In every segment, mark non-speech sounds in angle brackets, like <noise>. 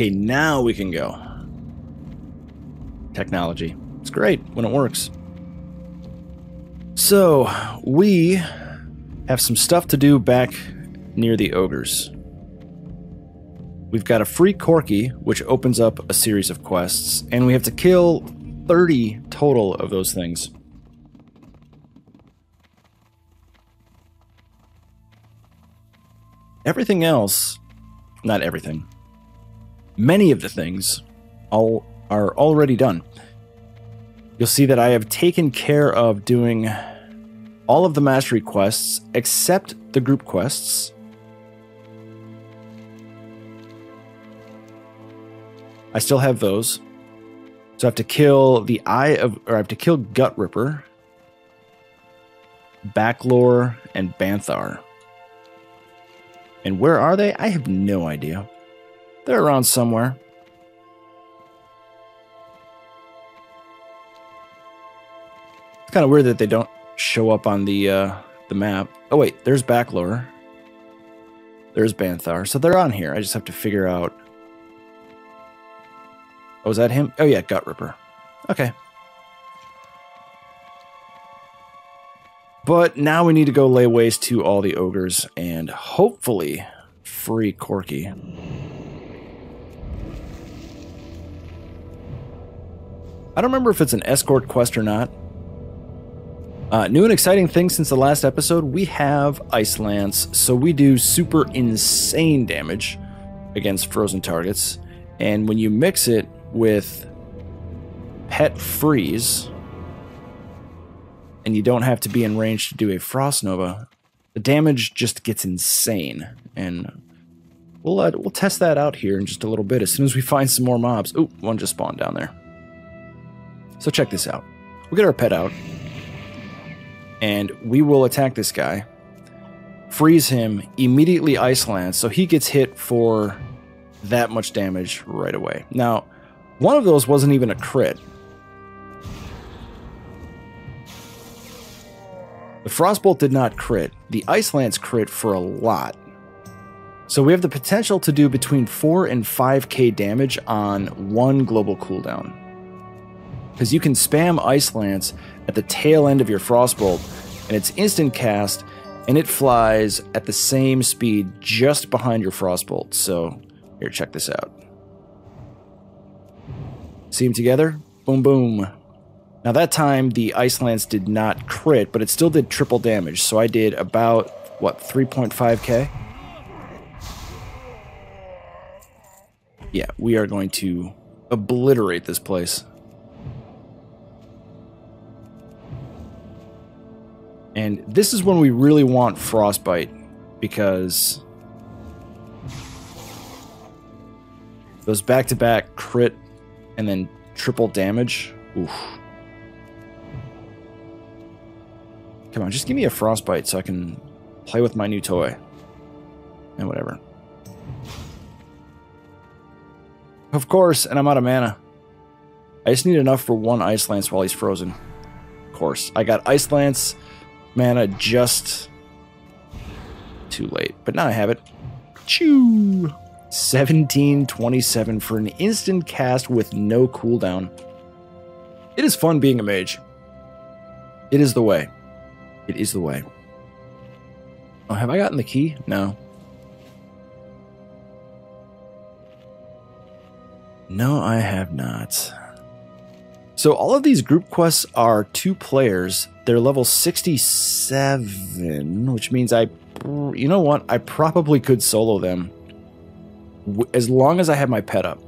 Okay, now we can go. Technology. It's great when it works. So, we have some stuff to do back near the ogres. We've got a free Corki, which opens up a series of quests, and we have to kill 30 total of those things. Everything else, not everything, many of the things all are already done. You'll see that I have taken care of doing all of the mastery quests except the group quests. I still have those. So I have to kill the Eye of, or I have to kill Gut Ripper, Bach'lor, and Banthar. And where are they? I have no idea. They're around somewhere. It's kind of weird that they don't show up on the uh, the map. Oh wait, there's Bach'lor. There's Banthar. So they're on here. I just have to figure out. Oh, is that him? Oh yeah, Gutripper. Okay. But now we need to go lay waste to all the ogres and hopefully free Corki. I don't remember if it's an escort quest or not. Uh, new and exciting thing since the last episode, we have Ice Lance, so we do super insane damage against frozen targets. And when you mix it with Pet Freeze, and you don't have to be in range to do a Frost Nova, the damage just gets insane. And we'll uh, we'll test that out here in just a little bit as soon as we find some more mobs. Ooh, one just spawned down there. So check this out. We'll get our pet out, and we will attack this guy, freeze him, immediately Ice Lance, so he gets hit for that much damage right away. Now, one of those wasn't even a crit. The Frostbolt did not crit. The Ice Lance crit for a lot. So we have the potential to do between 4 and 5k damage on one global cooldown. Because you can spam Ice Lance at the tail end of your Frostbolt, and it's instant cast, and it flies at the same speed just behind your Frostbolt. So, here, check this out. See them together? Boom, boom. Now that time the Ice Lance did not crit, but it still did triple damage. So I did about what 3.5k. Yeah, we are going to obliterate this place. And this is when we really want Frostbite because those back-to-back crit and then triple damage. Oof. Come on, just give me a frostbite so I can play with my new toy. And whatever. Of course, and I'm out of mana. I just need enough for one Ice Lance while he's frozen. Of course. I got Ice Lance mana just too late. But now I have it. Chew! 1727 for an instant cast with no cooldown. It is fun being a mage. It is the way. It is the way. Oh, have I gotten the key? No. No, I have not. So all of these group quests are two players. They're level 67, which means I you know what? I probably could solo them as long as I have my pet up.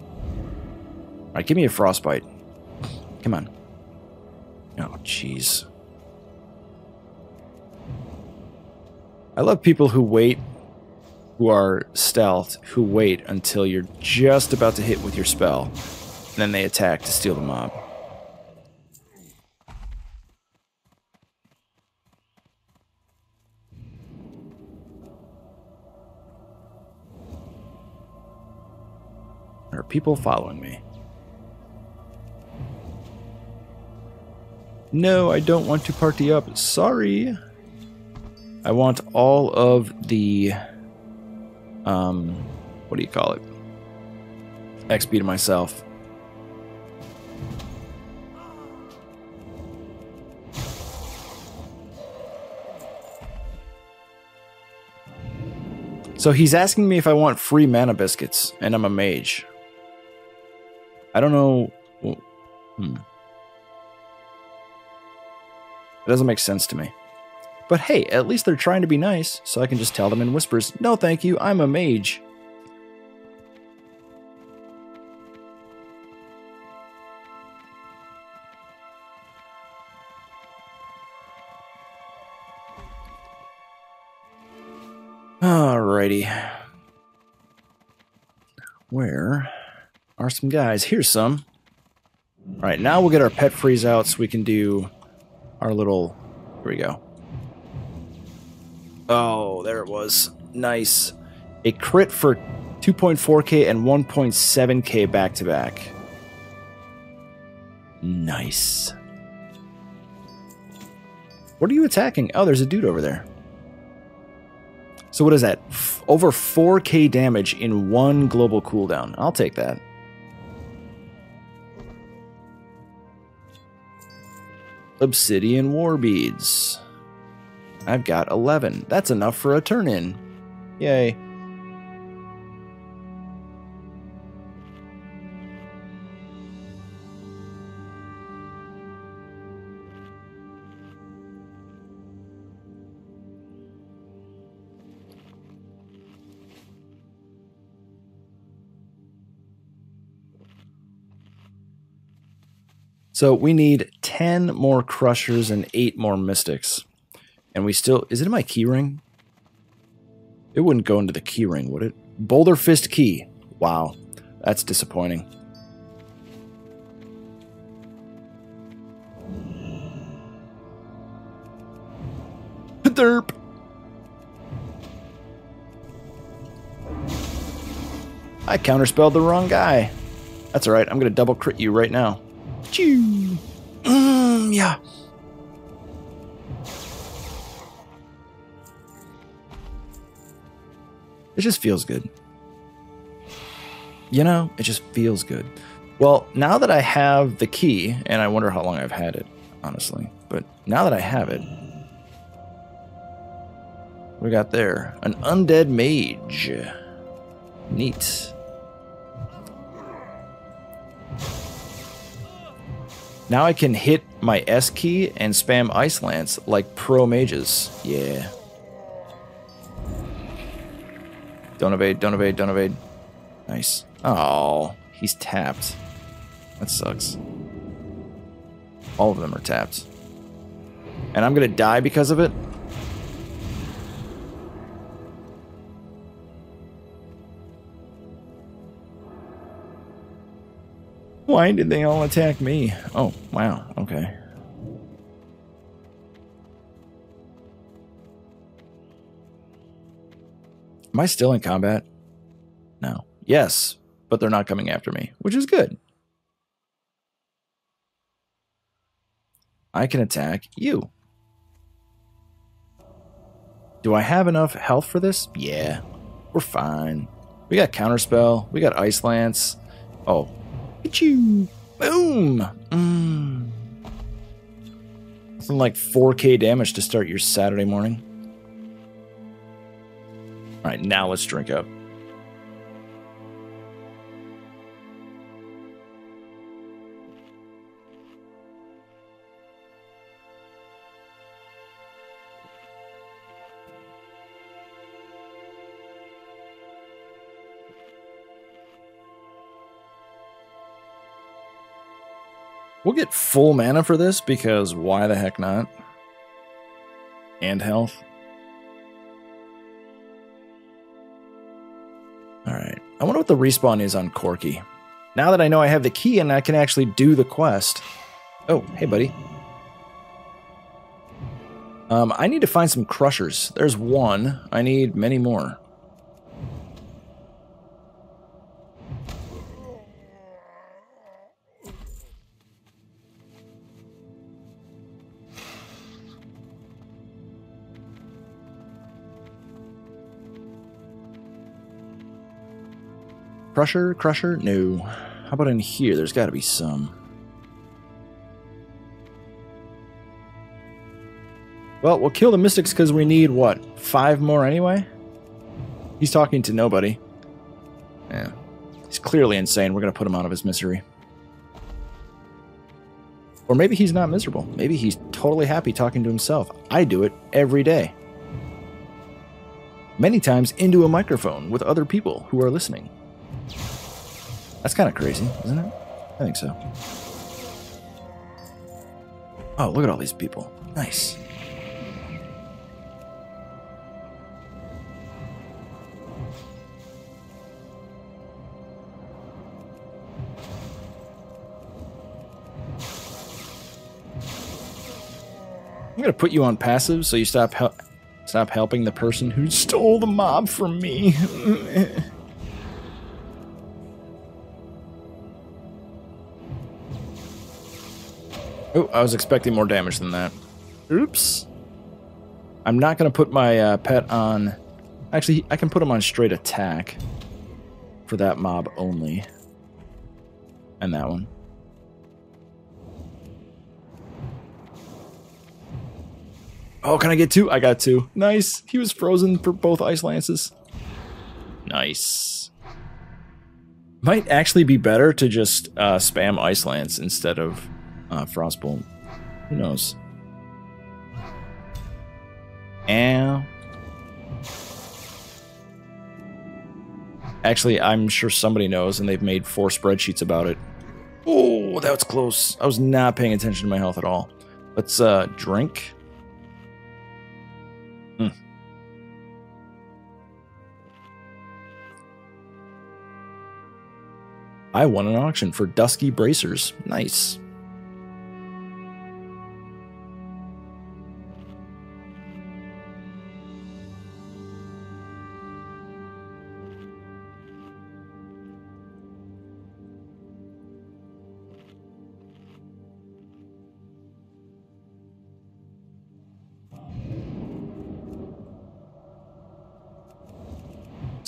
All right, give me a frostbite. Come on. Oh, jeez. I love people who wait, who are stealth, who wait until you're just about to hit with your spell, and then they attack to steal the mob. People following me. No, I don't want to party up. Sorry. I want all of the um what do you call it? XP to myself. So he's asking me if I want free mana biscuits, and I'm a mage. I don't know. Hmm. It doesn't make sense to me. But hey, at least they're trying to be nice, so I can just tell them in whispers, no thank you, I'm a mage. Alrighty. Are some guys? Here's some. Alright, now we'll get our pet freeze out so we can do our little... Here we go. Oh, there it was. Nice. A crit for 2.4k and 1.7k back to back. Nice. What are you attacking? Oh, there's a dude over there. So what is that? F over 4k damage in one global cooldown. I'll take that. Obsidian War Beads. I've got 11. That's enough for a turn-in. Yay. So we need 10 more Crushers and 8 more Mystics. And we still... Is it in my keyring? It wouldn't go into the keyring, would it? Boulder Fist Key. Wow. That's disappointing. <laughs> Derp. I counterspelled the wrong guy. That's alright, I'm gonna double crit you right now. Choo. Mm, yeah. It just feels good. You know, it just feels good. Well, now that I have the key, and I wonder how long I've had it, honestly, but now that I have it, we got there? An undead mage. Neat. Now I can hit my S key and spam Ice Lance like pro mages. Yeah. Don't evade, don't evade, don't evade. Nice. Oh, he's tapped. That sucks. All of them are tapped. And I'm gonna die because of it? Why did they all attack me? Oh, wow. Okay. Am I still in combat? No. Yes, but they're not coming after me, which is good. I can attack you. Do I have enough health for this? Yeah. We're fine. We got Counterspell. We got Ice Lance. Oh, Achoo! Boom! Mm. Something like 4k damage to start your Saturday morning. Alright, now let's drink up. We'll get full mana for this because why the heck not? And health. Alright. I wonder what the respawn is on Corki. Now that I know I have the key and I can actually do the quest. Oh, hey buddy. Um, I need to find some crushers. There's one. I need many more. Crusher? Crusher? No. How about in here? There's got to be some. Well, we'll kill the Mystics because we need, what, five more anyway? He's talking to nobody. Yeah. He's clearly insane. We're going to put him out of his misery. Or maybe he's not miserable. Maybe he's totally happy talking to himself. I do it every day. Many times into a microphone with other people who are listening. That's kind of crazy, isn't it? I think so. Oh, look at all these people. Nice. I'm gonna put you on passive so you stop hel stop helping the person who stole the mob from me. <laughs> oh, I was expecting more damage than that. Oops. I'm not gonna put my uh, pet on. Actually, I can put him on straight attack for that mob only, and that one. Oh, can I get two? I got two. Nice. He was frozen for both ice lances. Nice. Might actually be better to just uh, spam ice lance instead of uh, frostbolt. Who knows? And actually, I'm sure somebody knows, and they've made four spreadsheets about it. Oh, that was close. I was not paying attention to my health at all. Let's uh, drink. I won an auction for Dusky Bracers. Nice.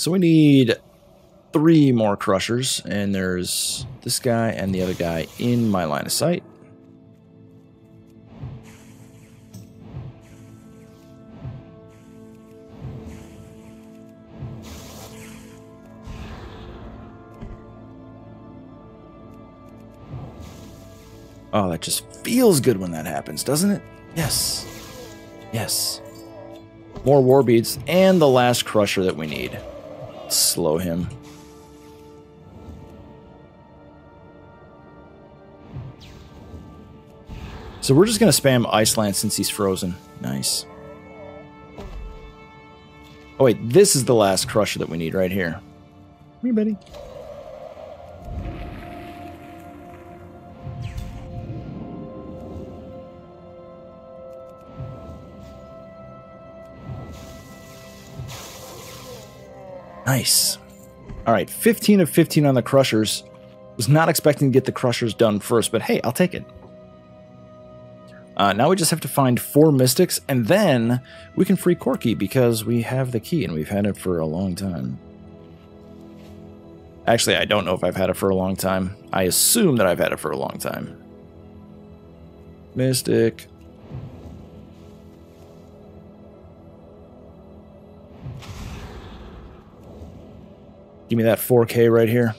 So we need three more crushers, and there's this guy and the other guy in my line of sight. Oh, that just feels good when that happens, doesn't it? Yes. Yes. More war beads and the last crusher that we need. Slow him. So we're just going to spam Ice Lance since he's frozen. Nice. Oh wait, this is the last crusher that we need right here. Come here, buddy. Nice. All right, 15 of 15 on the crushers. Was not expecting to get the crushers done first, but hey, I'll take it. Uh, now we just have to find four mystics, and then we can free Corki because we have the key and we've had it for a long time. Actually, I don't know if I've had it for a long time. I assume that I've had it for a long time. Mystic. Give me that 4K right here.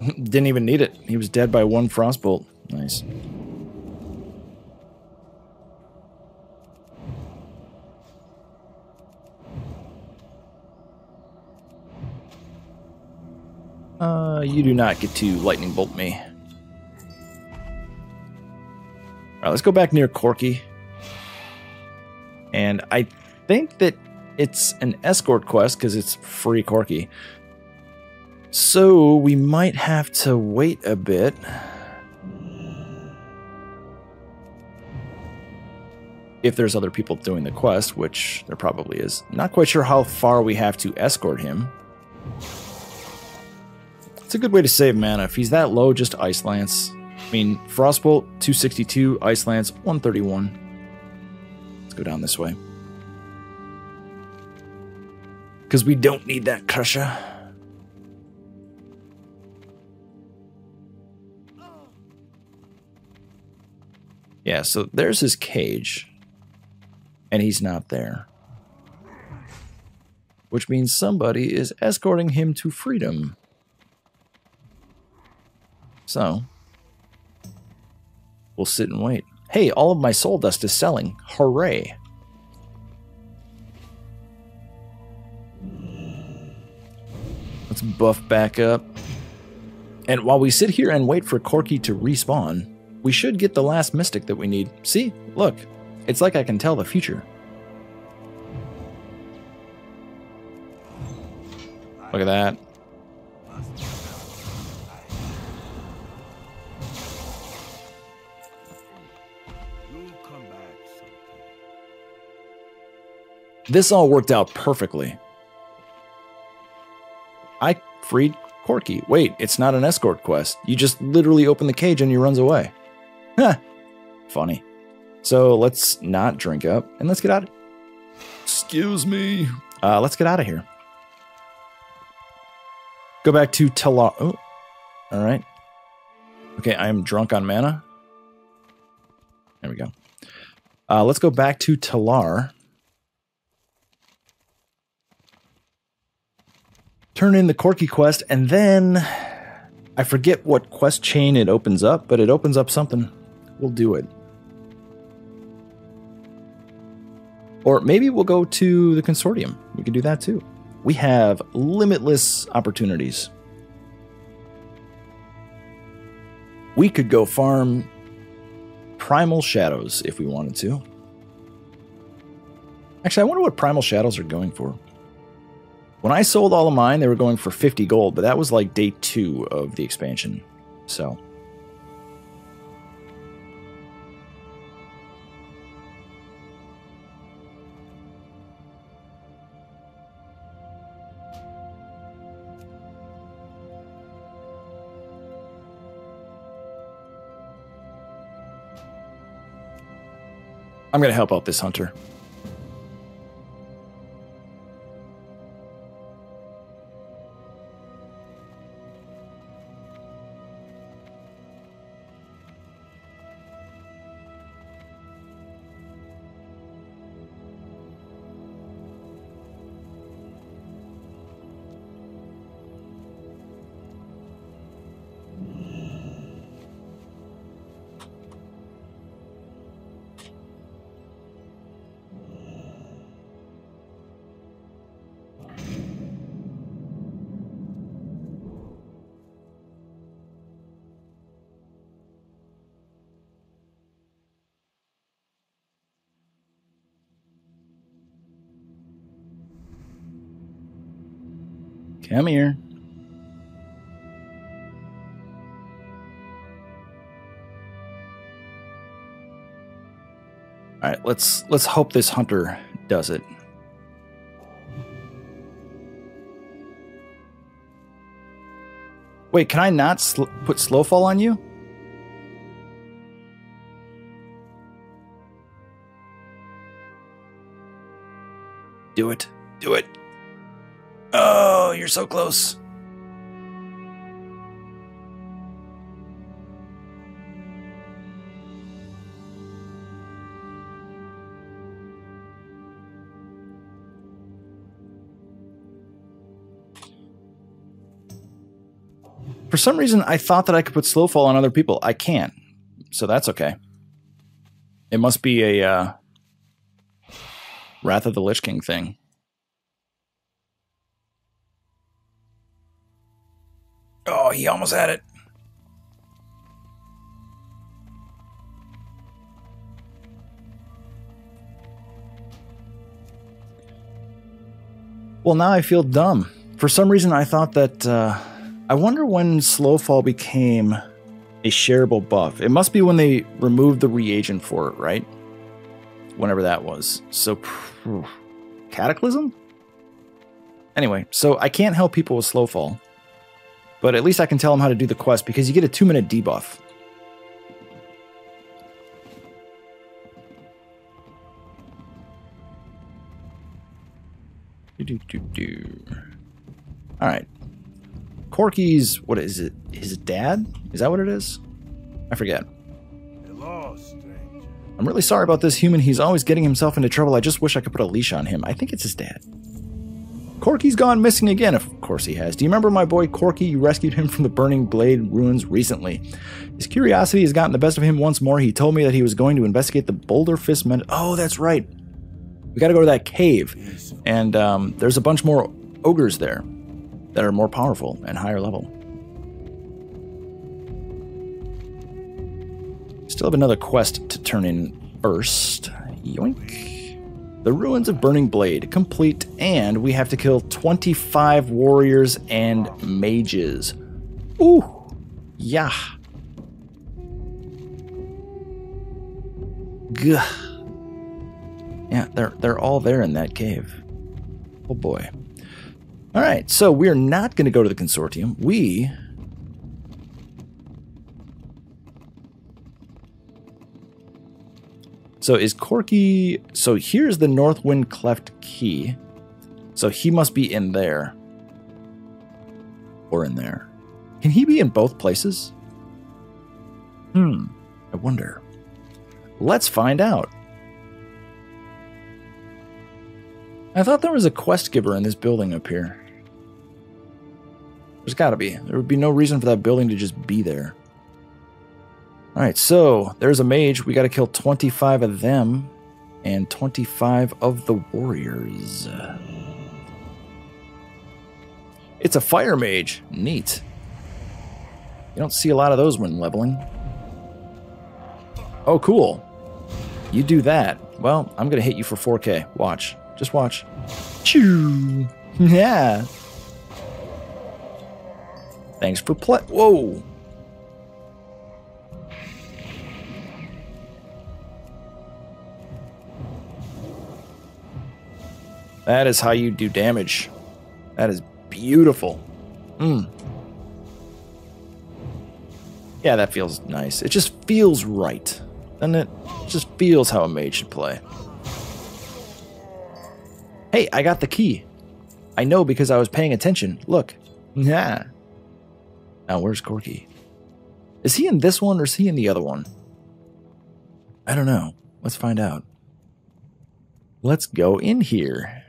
<laughs> Didn't even need it. He was dead by one frostbolt. Nice. Uh, you do not get to lightning bolt me. Alright, let's go back near Corki. And I think that it's an escort quest because it's free Corki. So we might have to wait a bit. If there's other people doing the quest, which there probably is. Not quite sure how far we have to escort him. It's a good way to save mana. If he's that low, just Ice Lance. I mean, Frostbolt, 262, Ice Lance, 131. Let's go down this way. Because we don't need that crusher. Yeah, so there's his cage. And he's not there. Which means somebody is escorting him to freedom. So, we'll sit and wait. Hey, all of my soul dust is selling. Hooray. Let's buff back up. And while we sit here and wait for Corki to respawn, we should get the last mystic that we need. See? Look. It's like I can tell the future. Look at that. This all worked out perfectly. I freed Corki. Wait, it's not an escort quest. You just literally open the cage and he runs away. Huh. Funny. So let's not drink up and let's get out. Excuse me. Uh, let's get out of here. Go back to Telaar. Oh, all right. Okay, I am drunk on mana. There we go. Uh, let's go back to Telaar. Turn in the Corki quest, and then I forget what quest chain it opens up, but it opens up something. We'll do it. Or maybe we'll go to the consortium. We could do that too. We have limitless opportunities. We could go farm Primal Shadows if we wanted to. Actually, I wonder what Primal Shadows are going for. When I sold all of mine, they were going for 50 gold, but that was like day two of the expansion. So. I'm going to help out this hunter. Come here. All right, let's let's hope this hunter does it. Wait, can I not sl put slowfall on you? Do it. Do it. You're so close. For some reason, I thought that I could put Slowfall on other people. I can't. So that's okay. It must be a uh, Wrath of the Lich King thing. Oh, he almost had it. Well, now I feel dumb. For some reason, I thought that. Uh, I wonder when Slowfall became a shareable buff. It must be when they removed the reagent for it, right? Whenever that was. So, phew, Cataclysm? Anyway, so I can't help people with Slowfall. But at least I can tell him how to do the quest because you get a two minute debuff. Do, do, do. All right. Corki's, what is it? His dad? Is that what it is? I forget. Hello, stranger. I'm really sorry about this human. He's always getting himself into trouble. I just wish I could put a leash on him. I think it's his dad. Corki's gone missing again. Of course he has. Do you remember my boy Corki? You rescued him from the Burning Blade ruins recently. His curiosity has gotten the best of him once more. He told me that he was going to investigate the Boulder Fist Men. Oh, that's right. We got to go to that cave. And um, there's a bunch more ogres there that are more powerful and higher level. Still have another quest to turn in first. Yoink. The Ruins of Burning Blade complete, and we have to kill 25 warriors and mages. Ooh, yeah. Gah. Yeah, they're they're all there in that cave. Oh boy. All right, so we're not going to go to the consortium. We So is Corki... So here's the Northwind Cleft key. So he must be in there. Or in there. Can he be in both places? Hmm. I wonder. Let's find out. I thought there was a quest giver in this building up here. There's gotta be. There would be no reason for that building to just be there. Alright, so there's a mage. We got to kill 25 of them and 25 of the warriors. It's a fire mage. Neat. You don't see a lot of those when leveling. Oh, cool. You do that. Well, I'm going to hit you for 4k. Watch. Just watch. Choo. <laughs> Yeah. Thanks for play. Whoa. That is how you do damage. That is beautiful. Hmm. Yeah, that feels nice. It just feels right. And it? it just feels how a mage should play. Hey, I got the key. I know because I was paying attention. Look. <laughs> Yeah. Now, where's Corki? Is he in this one or is he in the other one? I don't know. Let's find out. Let's go in here.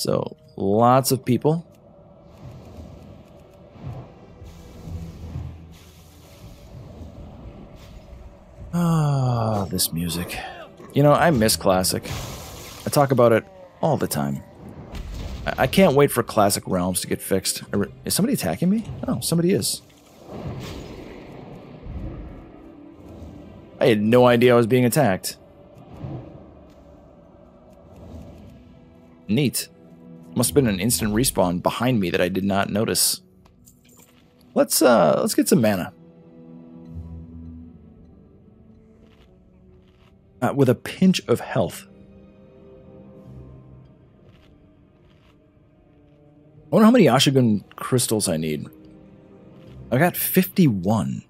So lots of people. Ah, this music. You know, I miss classic. I talk about it all the time. I, I can't wait for classic realms to get fixed. Is somebody attacking me? Oh, somebody is. I had no idea I was being attacked. Neat. Must have been an instant respawn behind me that I did not notice. Let's uh let's get some mana. Uh, with a pinch of health. I wonder how many Oshu'gun crystals I need. I got 51.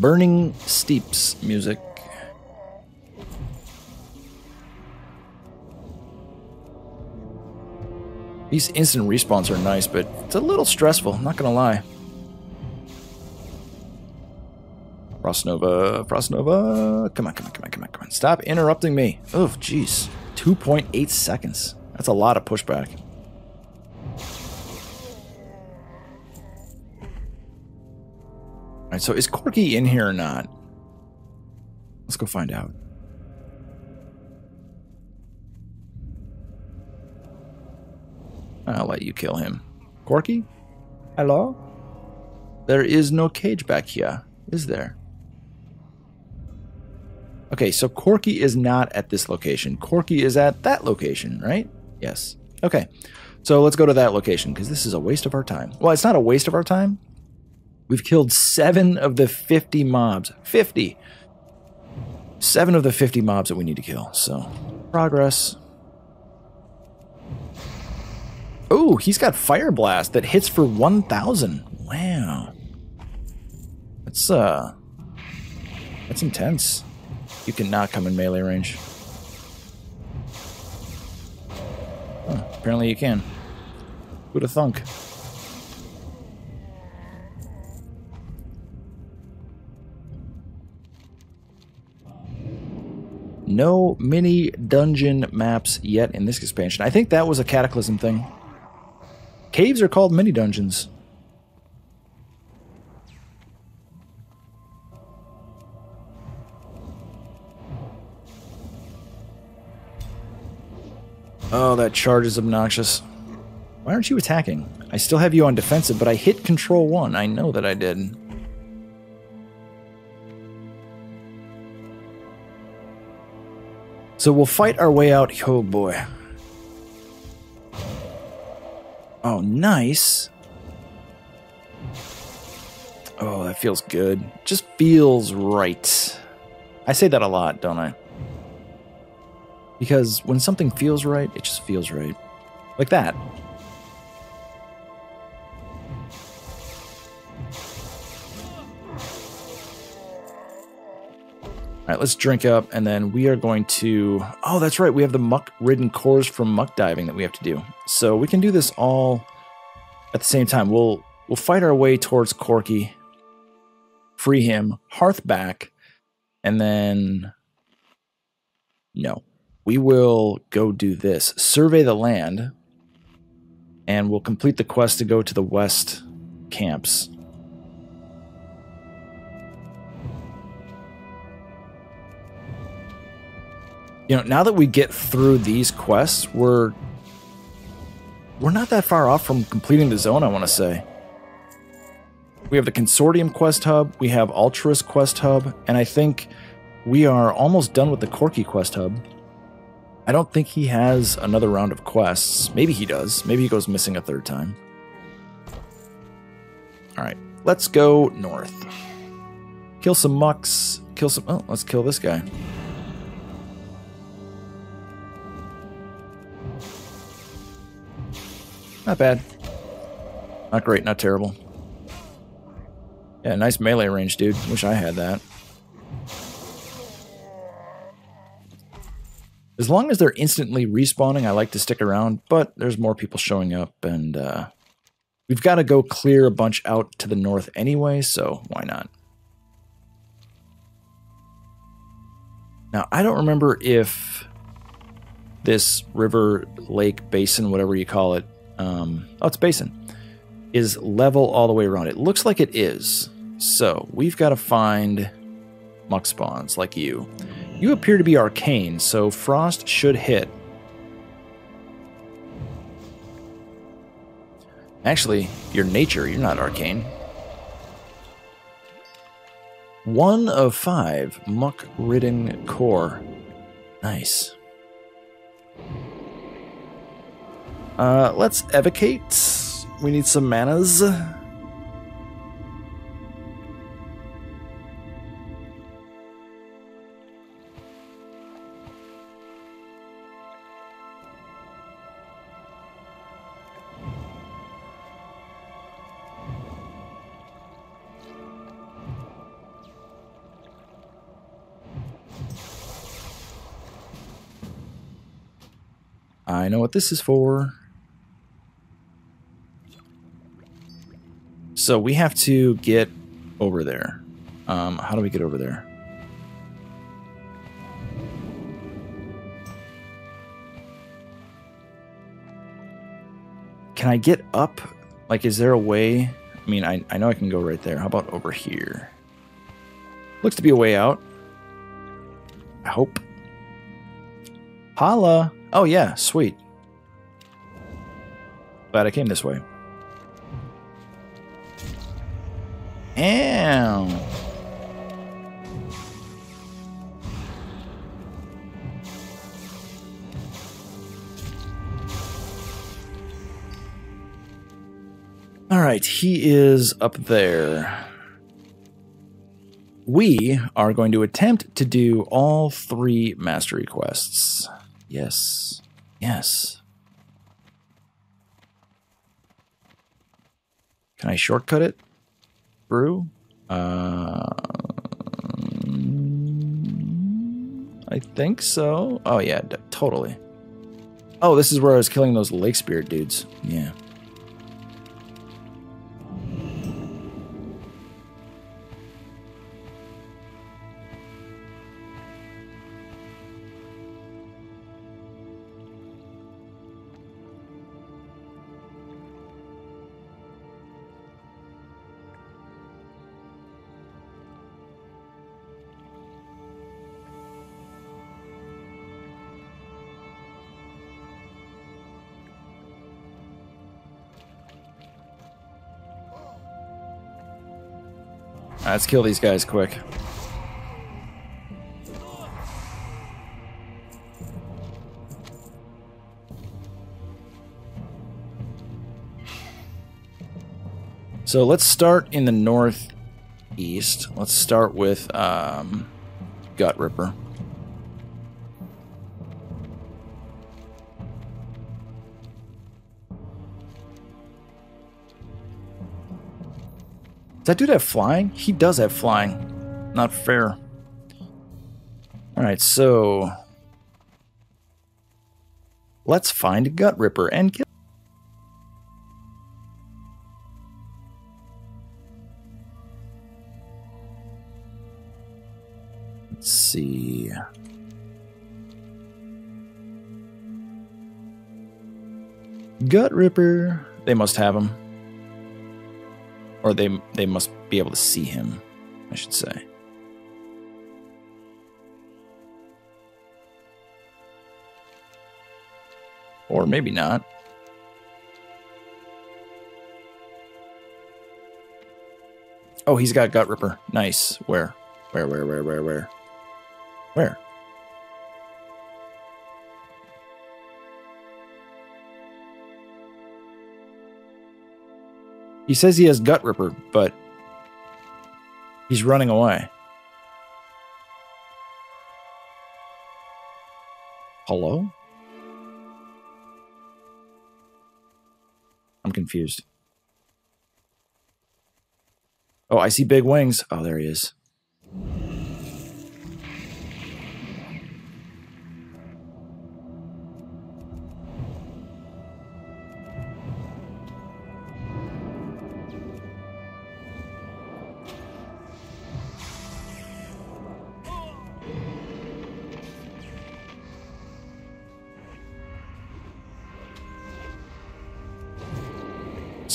Burning Steppes music. These instant respawns are nice, but it's a little stressful, not gonna lie. Frostnova, Frostnova. Come on, come on, come on, come on, come on. Stop interrupting me. Oh, jeez. 2.8 seconds. That's a lot of pushback. Alright, so is Corki in here or not? Let's go find out. I'll let you kill him. Corki? Hello? There is no cage back here, is there? Okay, so Corki is not at this location. Corki is at that location, right? Yes. Okay. So let's go to that location because this is a waste of our time. Well, it's not a waste of our time. We've killed seven of the 50 mobs. 50! Seven of the 50 mobs that we need to kill. So, progress. Oh, he's got Fire Blast that hits for 1,000. Wow. That's, uh... That's intense. You cannot come in melee range. Huh, apparently you can. Who'd have thunk? No mini dungeon maps yet in this expansion. I think that was a Cataclysm thing. Caves are called mini dungeons. Oh, that charge is obnoxious. Why aren't you attacking? I still have you on defensive, but I hit control 1. I know that I did. So we'll fight our way out. Oh boy. Oh, nice. Oh, that feels good. Just feels right. I say that a lot, don't I? Because when something feels right, it just feels right. Like that. All right, let's drink up, and then we are going to... Oh, that's right. We have the muck-ridden cores from muck diving that we have to do. So we can do this all at the same time. We'll we'll fight our way towards Corki, free him, Hearth back, and then... No. We will go do this. Survey the land, and we'll complete the quest to go to the west camps. You know, now that we get through these quests, we're we're not that far off from completing the zone, I want to say. We have the Consortium quest hub, we have Altruis quest hub, and I think we are almost done with the Corki quest hub. I don't think he has another round of quests. Maybe he does. Maybe he goes missing a third time. Alright, let's go north. Kill some mucks. Kill some... Oh, let's kill this guy. Not bad. Not great, not terrible. Yeah, nice melee range, dude. Wish I had that. As long as they're instantly respawning, I like to stick around, but there's more people showing up, and uh, we've got to go clear a bunch out to the north anyway, so why not? Now, I don't remember if this river, lake, basin, whatever you call it, um, oh, it's basin, is level all the way around. It looks like it is. So we've got to find muck spawns like you. You appear to be arcane, so frost should hit. Actually, your nature, you're not arcane. One of five muck-ridden core. Nice. Uh, let's evocate. We need some manas. I know what this is for. So we have to get over there. Um, how do we get over there? Can I get up? Like, is there a way? I mean, I, I know I can go right there. How about over here? Looks to be a way out. I hope. Holla! Oh, yeah, sweet. Glad I came this way. Damn. All right, he is up there. We are going to attempt to do all three mastery quests. Yes. Yes. Can I shortcut it? Brew. Uh, I think so. Oh yeah, totally. Oh, this is where I was killing those lake spirit dudes. Yeah. Let's kill these guys quick. So let's start in the northeast. Let's start with um, Gutripper. That dude have flying? He does have flying. Not fair. Alright, so... Let's find Gutripper and kill Let's see... Gutripper. They must have him. Or they they must be able to see him, I should say. Or maybe not. Oh, he's got Gutripper. Nice. Where? Where, where, where, where, where? Where? He says he has Gutripper, but he's running away. Hello? I'm confused. Oh, I see big wings. Oh, there he is.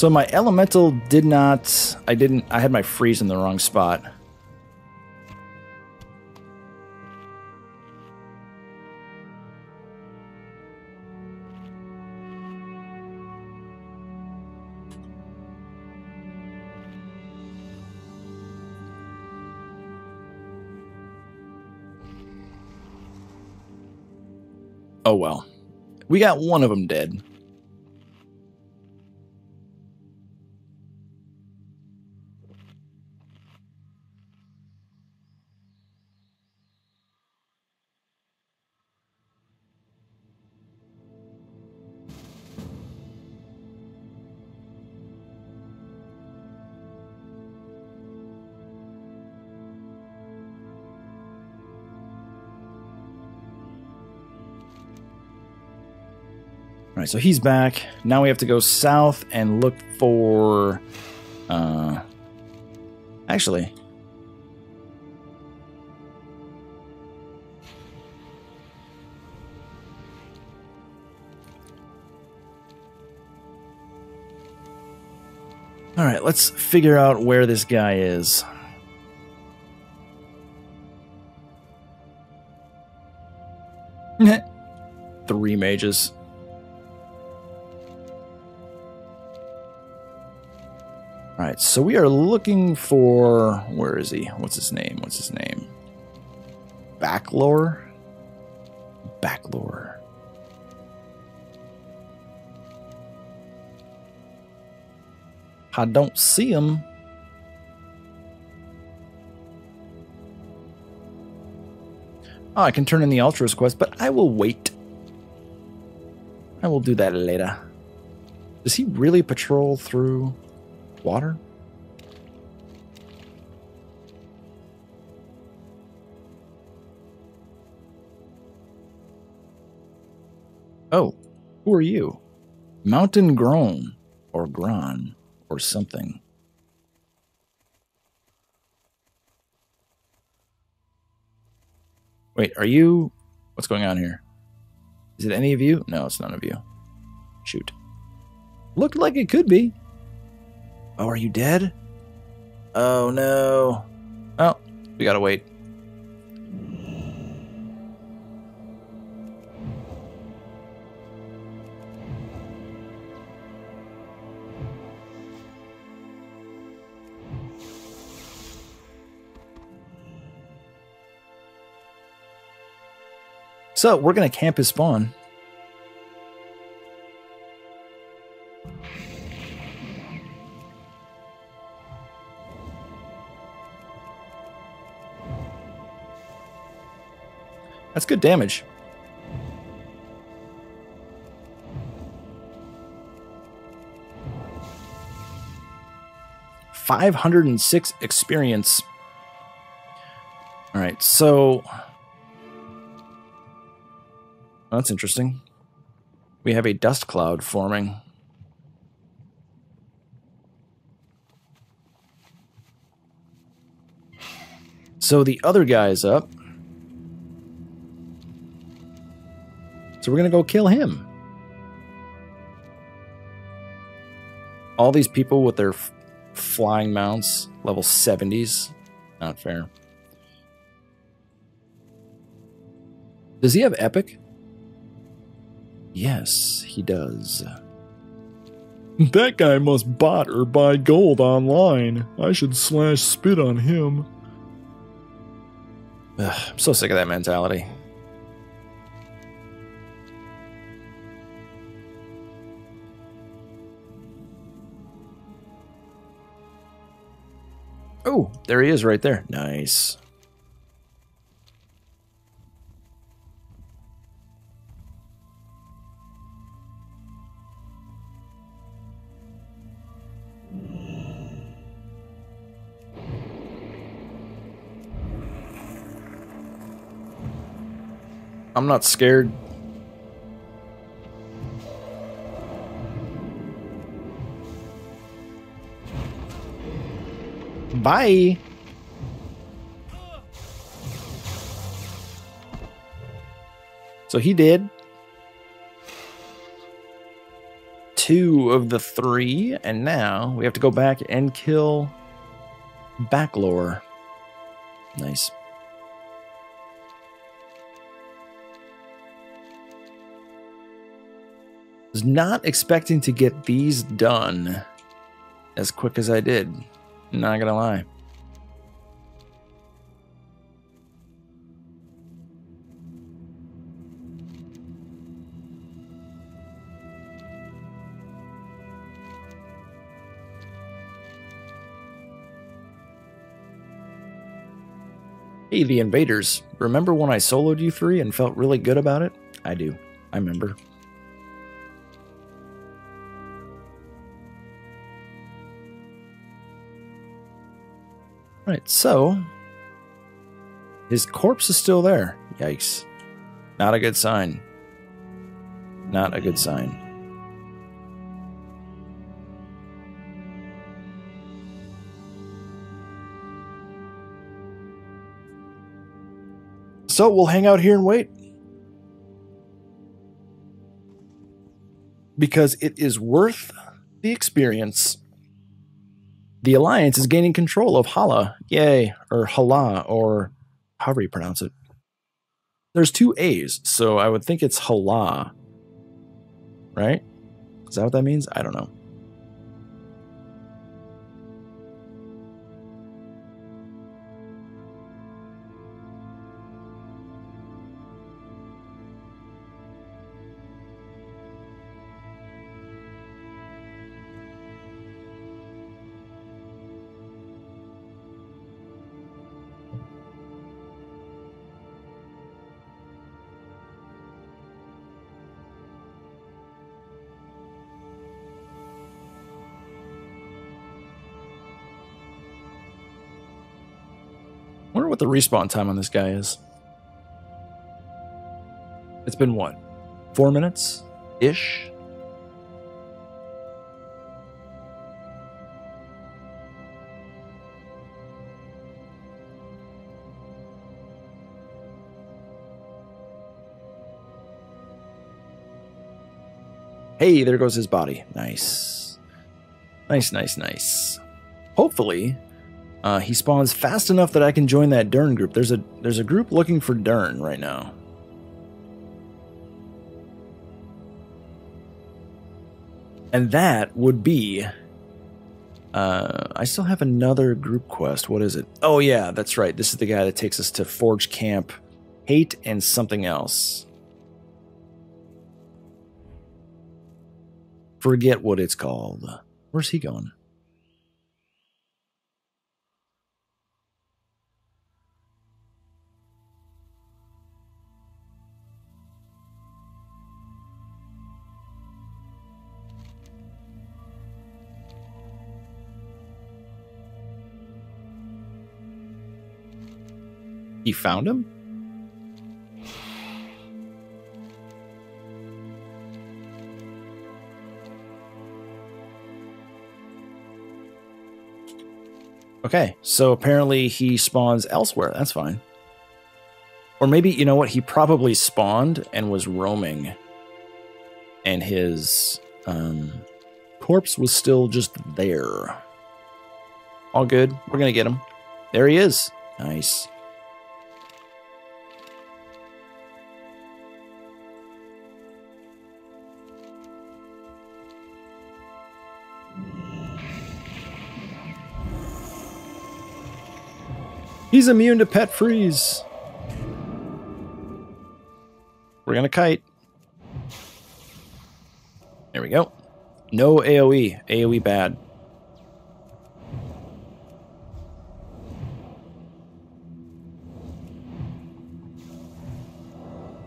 So my elemental did not. I didn't. I had my freeze in the wrong spot. Oh well. We got one of them dead. Right, so he's back. Now we have to go south and look for. Uh, actually. All right, let's figure out where this guy is. <laughs> Three mages. Right, so we are looking for where is he? What's his name? What's his name? Bach'lor. Bach'lor. I don't see him. Oh, I can turn in the Altruis's quest, but I will wait. I will do that later. Does he really patrol through? Water? Oh, who are you? Mountain Groan, or Gron, or something. Wait, are you. What's going on here? Is it any of you? No, it's none of you. Shoot. Looked like it could be. Oh, are you dead? Oh, no. Oh, we gotta wait. So we're gonna camp his spawn. That's good damage. Five hundred and six experience. All right, so that's interesting. We have a dust cloud forming. So the other guy's up. So we're going to go kill him. All these people with their flying mounts, level 70s. Not fair. Does he have epic? Yes, he does. That guy must bot or buy gold online. I should slash spit on him. Ugh, I'm so sick of that mentality. Oh, there he is right there. Nice. I'm not scared. Bye. So he did two of the three, and now we have to go back and kill Bach'lor. Nice. Was not expecting to get these done as quick as I did. Not gonna lie. Hey, the invaders. Remember when I soloed you three and felt really good about it? I do. I remember. Right, so his corpse is still there. Yikes. Not a good sign. Not a good sign. So we'll hang out here and wait. Because it is worth the experience. The Alliance is gaining control of Halaa. Yay. Or Halaa, or however you pronounce it. There's two A's, so I would think it's Halaa. Right? Is that what that means? I don't know. The respawn time on this guy is. It's been what? four minutes ish. Hey, there goes his body. Nice. Nice, nice, nice. Hopefully, uh, he spawns fast enough that I can join that Durn group. There's a there's a group looking for Durn right now. And that would be uh, I still have another group quest. What is it? Oh yeah, that's right. This is the guy that takes us to Forge Camp, Hate and something else. Forget what it's called. Where's he going? He found him? Okay, so apparently he spawns elsewhere. That's fine. Or maybe, you know what? He probably spawned and was roaming. And his um, corpse was still just there. All good. We're going to get him. There he is. Nice. He's immune to pet freeze. We're gonna kite. There we go. No AoE. AoE bad.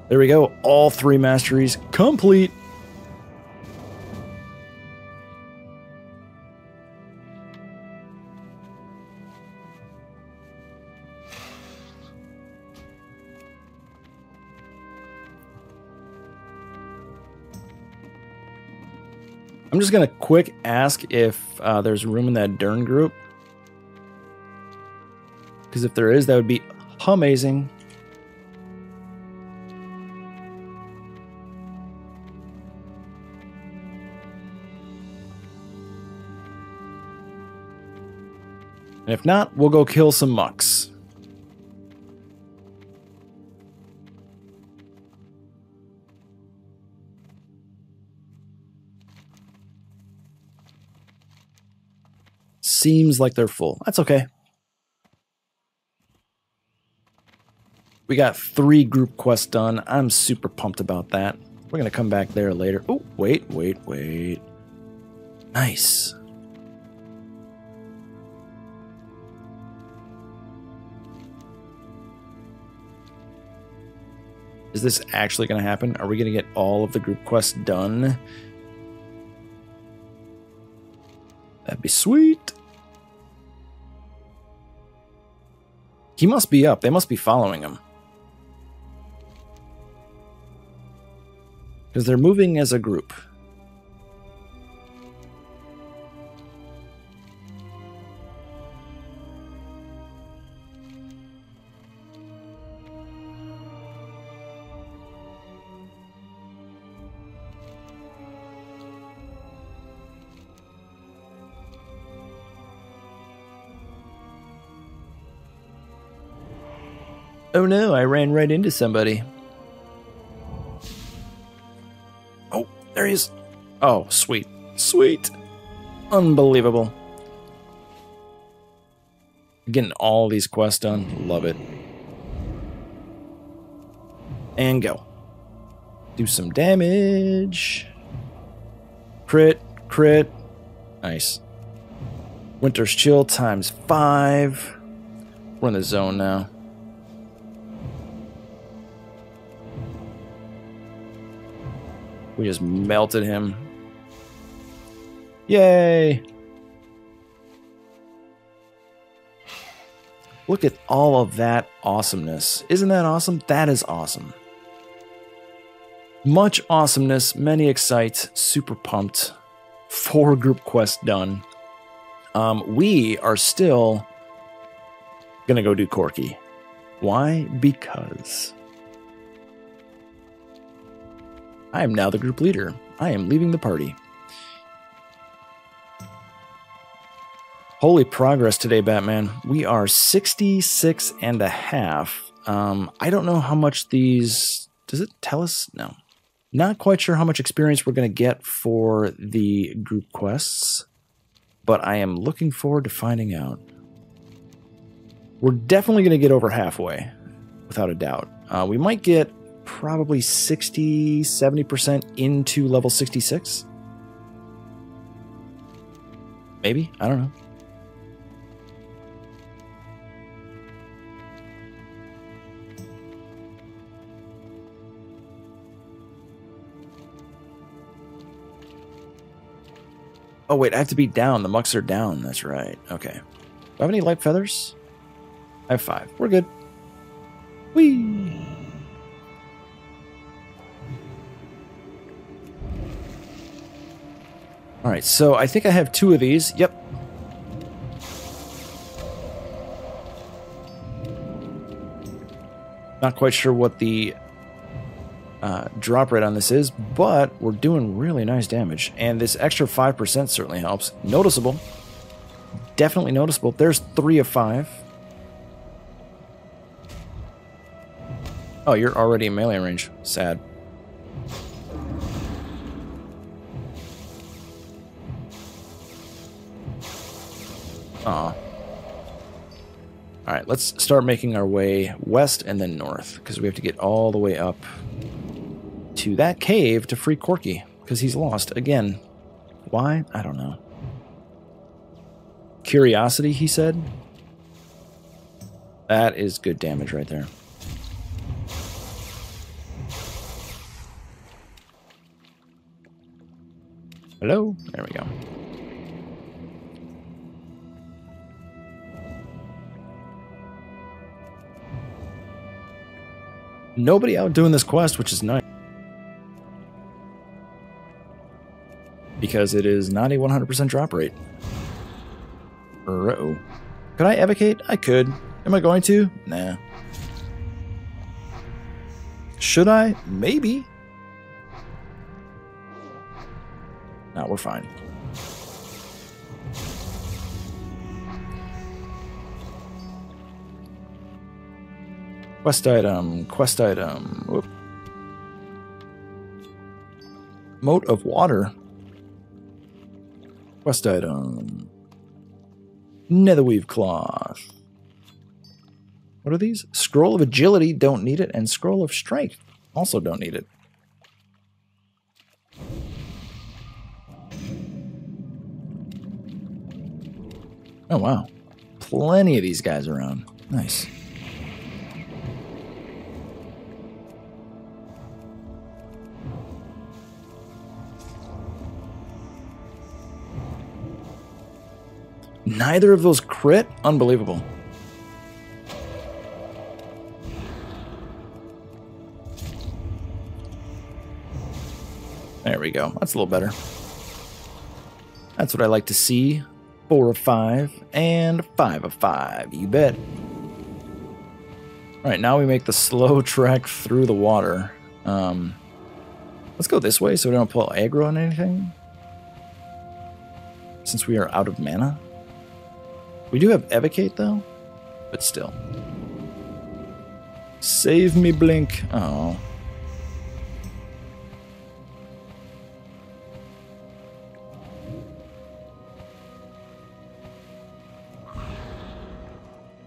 There we go. All three masteries complete. I'm just gonna quick ask if uh, there's room in that Durn group. Because if there is, that would be amazing. And if not, we'll go kill some mucks. Seems like they're full. That's okay. We got three group quests done. I'm super pumped about that. We're going to come back there later. Oh, wait, wait, wait. Nice. Is this actually going to happen? Are we going to get all of the group quests done? That'd be sweet. He must be up. They must be following him. Because they're moving as a group. Oh no, I ran right into somebody. Oh, there he is. Oh, sweet. Sweet. Unbelievable. Getting all these quests done. Love it. And go. Do some damage. Crit, crit. Nice. Winter's Chill times five. We're in the zone now. We just melted him. Yay! Look at all of that awesomeness. Isn't that awesome? That is awesome. Much awesomeness, many excites, super pumped. Four group quests done. Um, we are still gonna go do Corki. Why? Because I am now the group leader. I am leaving the party. Holy progress today, Batman. We are 66 and a half. Um, I don't know how much these. Does it tell us? No. Not quite sure how much experience we're going to get for the group quests, but I am looking forward to finding out. We're definitely going to get over halfway, without a doubt. Uh, we might get probably 60, 70% into level 66. Maybe? I don't know. Oh, wait, I have to be down. The mucks are down. That's right. Okay. Do I have any light feathers? I have five. We're good. Whee! All right, so I think I have two of these. Yep. Not quite sure what the uh, drop rate on this is, but we're doing really nice damage. And this extra 5% certainly helps. Noticeable. Definitely noticeable. There's three of five. Oh, you're already in melee range. Sad. Alright, let's start making our way west and then north, because we have to get all the way up to that cave to free Corki, because he's lost again. Why? I don't know. Curiosity, he said. That is good damage right there. Hello? There we go. Nobody out doing this quest, which is nice. Because it is not a 100% drop rate. Uh-oh. Could I evocate? I could. Am I going to? Nah. Should I? Maybe. No, we're fine. Quest item, quest item. Whoop. Mote of water. Quest item. Netherweave cloth. What are these? Scroll of agility, don't need it, and scroll of strength, also don't need it. Oh wow. Plenty of these guys around. Nice. Neither of those crit? Unbelievable. There we go. That's a little better. That's what I like to see. Four of five and five of five. You bet. All right, now we make the slow <laughs> trek through the water. Um, let's go this way so we don't pull aggro on anything. Since we are out of mana. We do have Evocate, though, but still. Save me, Blink. Oh.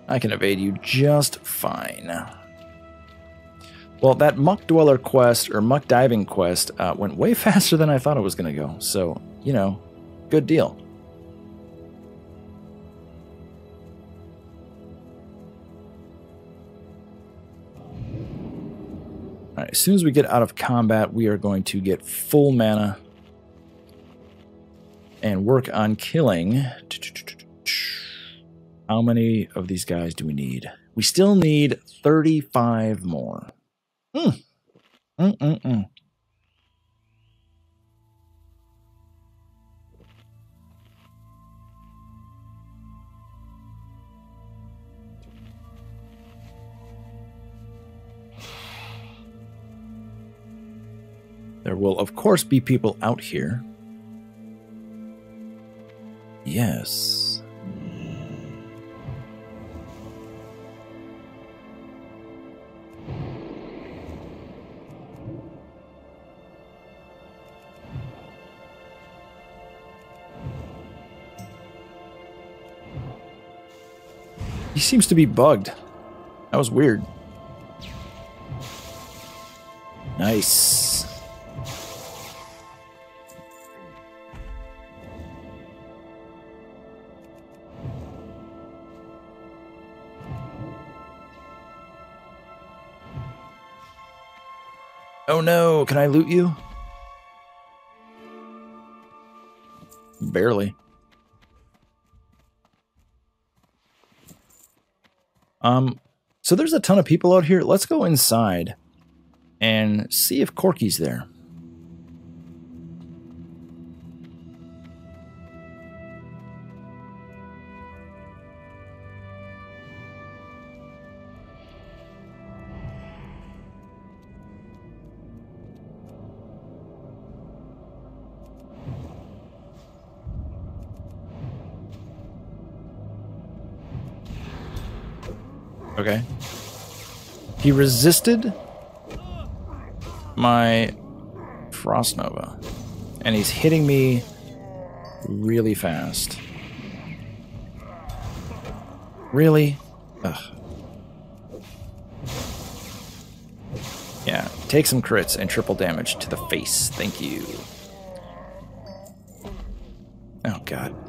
I can evade you just fine. Well, that Muck Dweller quest, or Muck Diving quest, uh, went way <laughs> faster than I thought it was going to go. So, you know, good deal. As soon as we get out of combat, we are going to get full mana and work on killing. How many of these guys do we need? We still need 35 more. Mm. Mm-mm-mm. There will, of course, be people out here. Yes. He seems to be bugged. That was weird. Nice. Oh no, can I loot you? Barely. Um, so there's a ton of people out here. Let's go inside and see if Corki's there. Okay. He resisted my Frost Nova. And he's hitting me really fast. Really? Ugh. Yeah, take some crits and triple damage to the face. Thank you. Oh, God.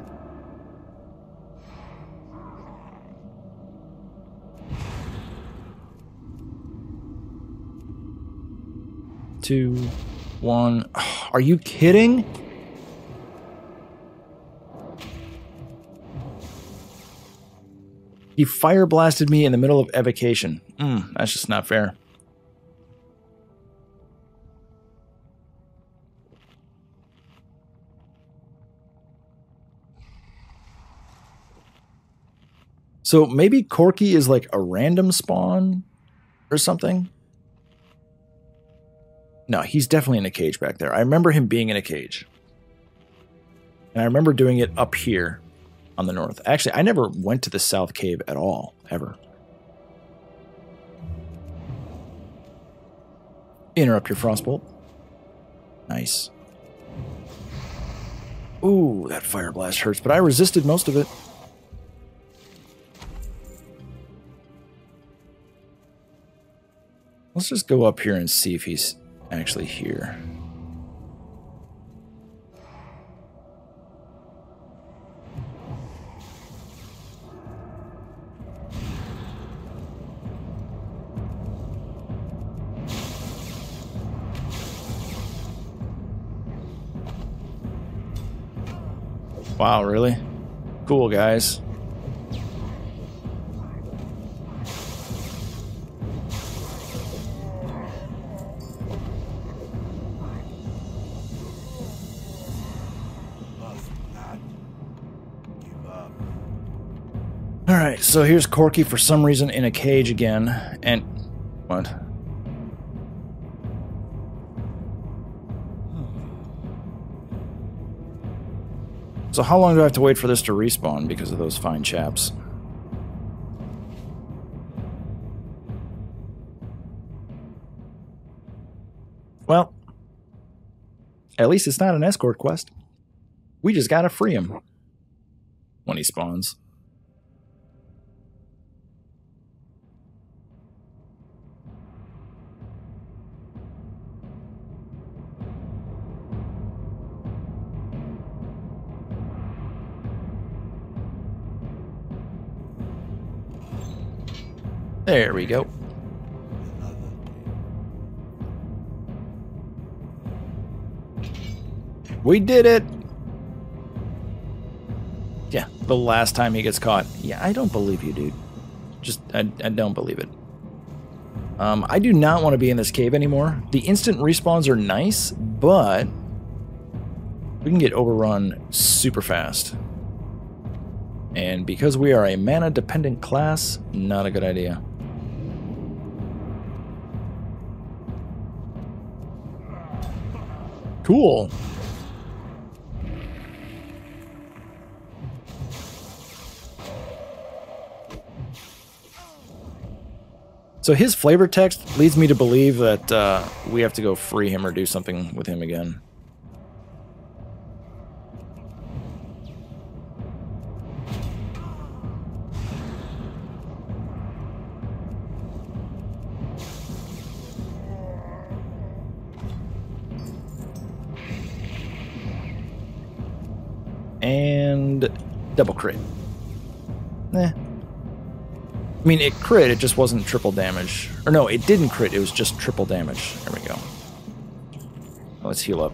Two, one. <sighs> Are you kidding? He fire blasted me in the middle of evocation. Mm, that's just not fair. So maybe Corki is like a random spawn or something? No, he's definitely in a cage back there. I remember him being in a cage. And I remember doing it up here on the north. Actually, I never went to the south cave at all, ever. Interrupt your frostbolt. Nice. Ooh, that fire blast hurts, but I resisted most of it. Let's just go up here and see if he's actually here. Wow, really? Cool, guys. So here's Corki for some reason in a cage again, and... What? So how long do I have to wait for this to respawn because of those fine chaps? Well, at least it's not an escort quest. We just gotta free him when he spawns. There we go. We did it! Yeah, the last time he gets caught. Yeah, I don't believe you, dude. Just, I, I don't believe it. Um, I do not want to be in this cave anymore. The instant respawns are nice, but we can get overrun super fast. And because we are a mana-dependent class, not a good idea. Cool. So his flavor text leads me to believe that uh, we have to go free him or do something with him again. And double crit. Eh, I mean, it crit, it just wasn't triple damage. Or no, it didn't crit, it was just triple damage. There we go. Let's heal up.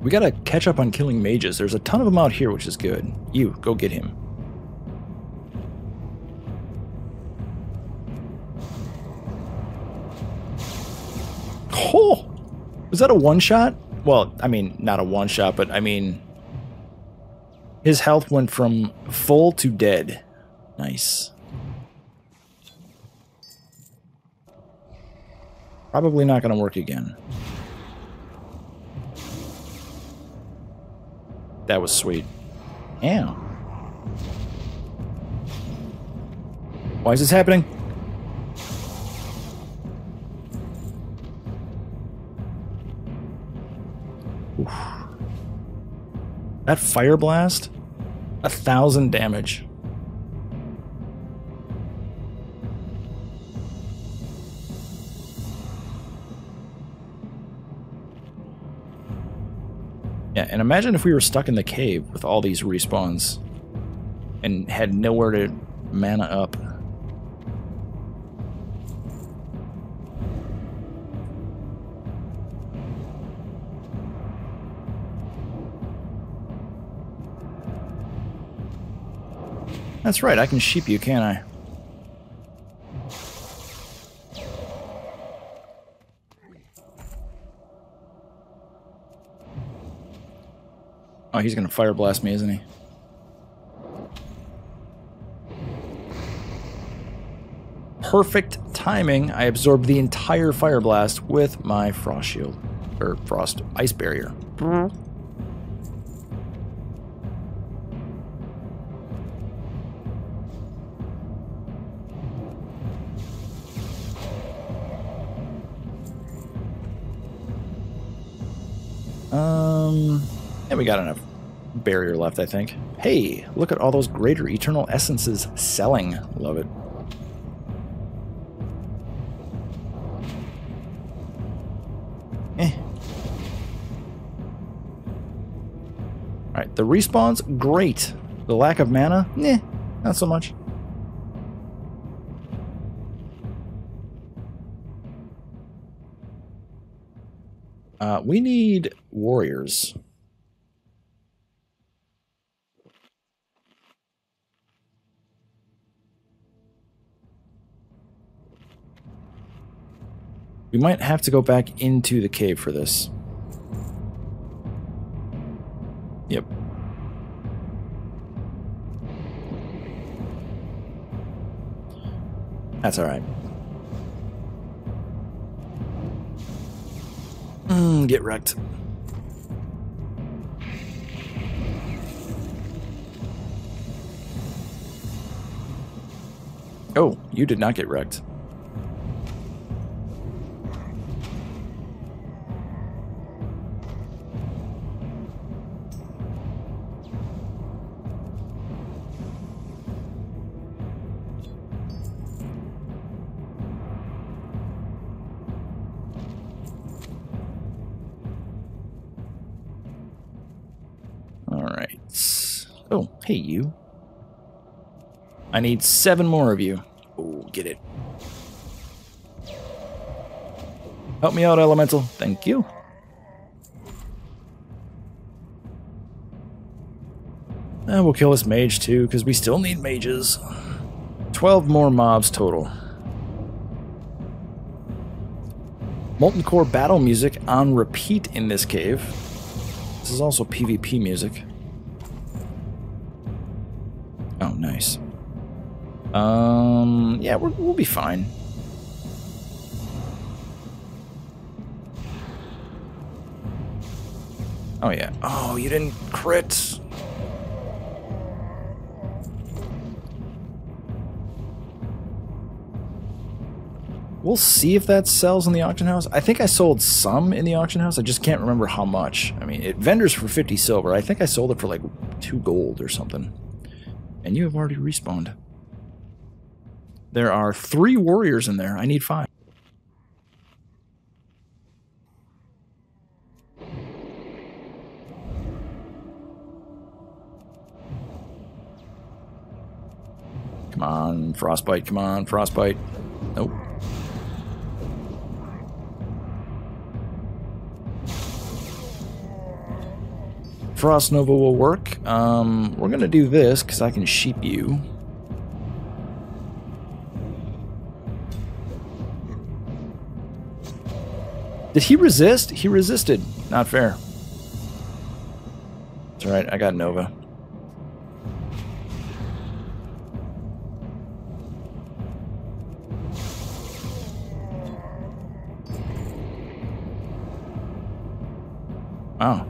We gotta catch up on killing mages. There's a ton of them out here, which is good. You, go get him. That a one-shot? Well, I mean, not a one-shot, but I mean, his health went from full to dead. Nice. Probably not going to work again. That was sweet. Yeah. Why is this happening? That fire blast? A thousand damage. Yeah, and imagine if we were stuck in the cave with all these respawns and had nowhere to mana up. That's right, I can sheep you, can't I? Oh, he's gonna fire blast me, isn't he? Perfect timing. I absorbed the entire fire blast with my frost shield. Or frost ice barrier. Um, and we got enough barrier left, I think. Hey, look at all those greater eternal essences selling. Love it. Eh. Alright, the respawn's great. The lack of mana, eh, not so much. We need warriors. We might have to go back into the cave for this. Yep. That's alright. Mm, get wrecked. Oh, you did not get wrecked. I need seven more of you. Oh, get it. Help me out, Elemental. Thank you. And we'll kill this mage too, because we still need mages. 12 more mobs total. Molten Core battle music on repeat in this cave. This is also PvP music. Um, yeah, we will be fine. Oh, yeah. Oh, you didn't crit. We'll see if that sells in the auction house. I think I sold some in the auction house. I just can't remember how much. I mean, it vendors for 50 silver. I think I sold it for like 2 gold or something. And you have already respawned. There are 3 warriors in there. I need 5. Come on, frostbite. Come on, frostbite. Nope. Frost Nova will work. Um, we're going to do this because I can sheep you. Did he resist? He resisted. Not fair. That's alright, I got Nova. Wow.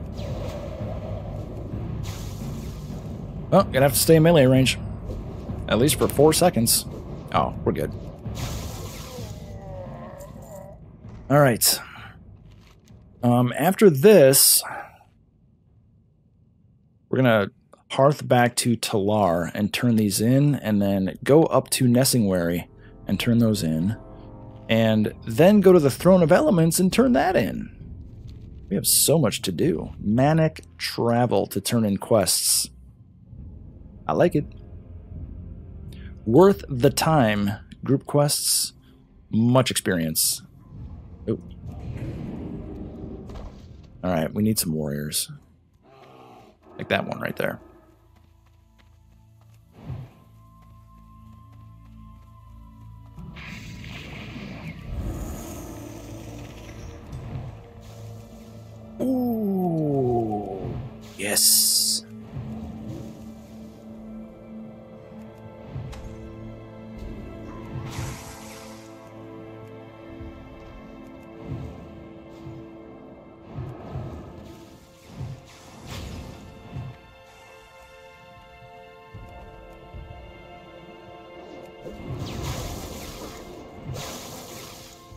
Oh, gonna have to stay in melee range. At least for four seconds. Oh, we're good. Alright. Um, after this, we're gonna hearth back to Telaar and turn these in, and then go up to Nesingwary and turn those in, and then go to the Throne of Elements and turn that in. We have so much to do. Manic travel to turn in quests. I like it. Worth the time. Group quests. Much experience. Oh. Alright, we need some warriors. Like that one right there. Ooh. Yes.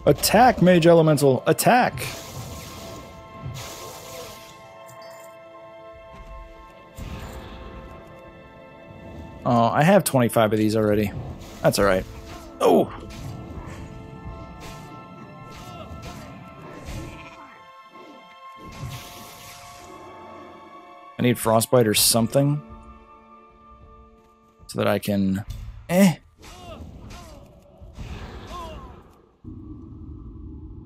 Attack, Mage Elemental! Attack! Oh, I have 25 of these already. That's alright. Oh! I need Frostbite or something. So that I can... Eh.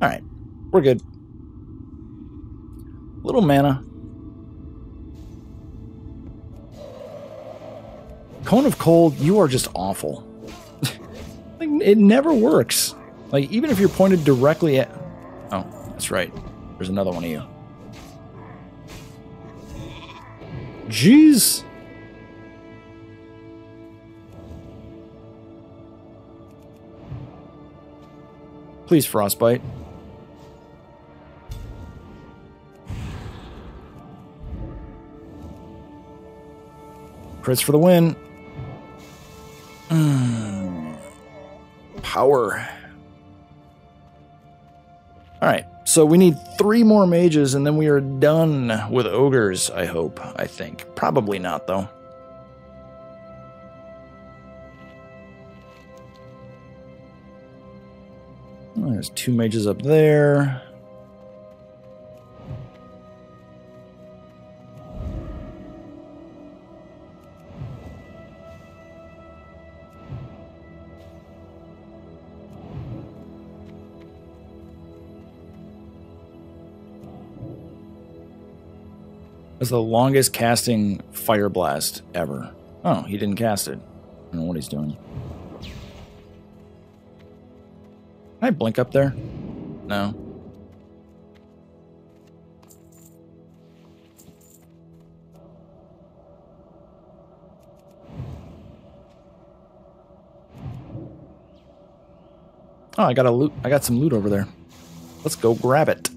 Alright. We're good. Little mana. Cone of Cold, you are just awful. <laughs> like, it never works. Like, even if you're pointed directly at... Oh, that's right. There's another one of you. Jeez. Please, Frostbite. Crits for the win. Mm. Power. Alright, so we need three more mages and then we are done with ogres, I hope, I think. Probably not, though. There's two mages up there. That's the longest casting Fire Blast ever. Oh, he didn't cast it. I don't know what he's doing. Can I blink up there? No. Oh, I got a loot. I got some loot over there. Let's go grab it.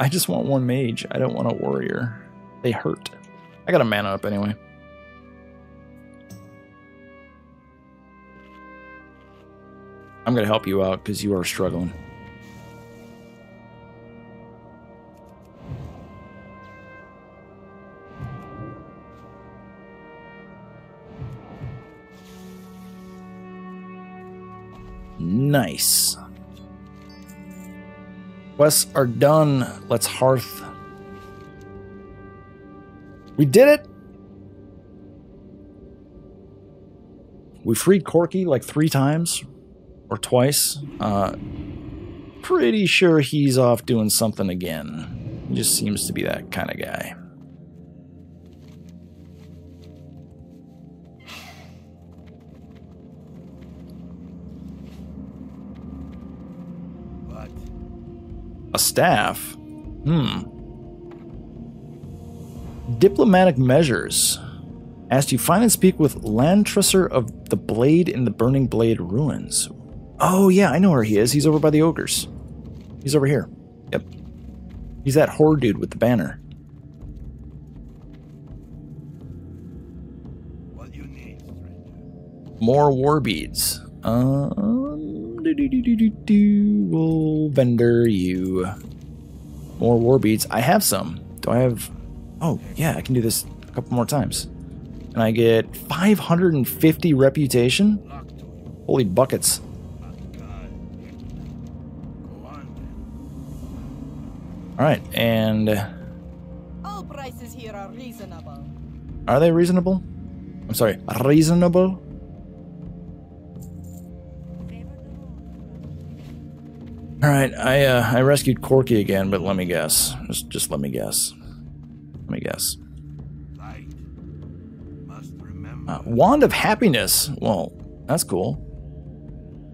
I just want one mage. I don't want a warrior. They hurt. I got a mana up anyway. I'm gonna help you out because you are struggling. Nice. Quests are done. Let's hearth. We did it! We freed Corki like three times or twice. Uh, pretty sure he's off doing something again. He just seems to be that kind of guy. Staff? Hmm. Diplomatic measures. Asked you find and speak with Lantresor of the Blade in the Burning Blade Ruins. Oh, yeah, I know where he is. He's over by the ogres. He's over here. Yep. He's that whore dude with the banner. What you need, stranger? More war beads. Um, do, do, do, do, do, do. We'll vendor you. More war beads. I have some. Do I have? Oh, yeah, I can do this a couple more times. And I get 550 reputation? Lock to it. Holy buckets. But God. Go on then. Alright, and All prices here are reasonable. are they reasonable? I'm sorry, reasonable? Alright, I uh, I rescued Corki again, but let me guess. Just just let me guess. Let me guess. Uh, Wand of Happiness. Well, that's cool.